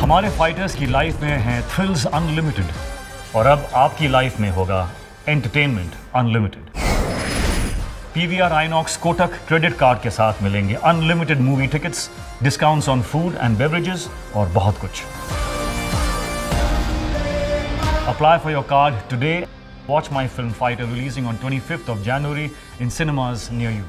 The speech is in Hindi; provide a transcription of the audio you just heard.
हमारे फाइटर्स की लाइफ में हैं थ्रिल्स अनलिमिटेड और अब आपकी लाइफ में होगा entertainment unlimited PVR INOX Kotak credit card के साथ मिलेंगे unlimited movie tickets discounts on food and beverages और बहुत कुछ. Apply for your card today watch my film Fighter releasing on twenty 25th of January in cinemas near you